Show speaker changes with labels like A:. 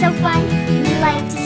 A: so fun. We like to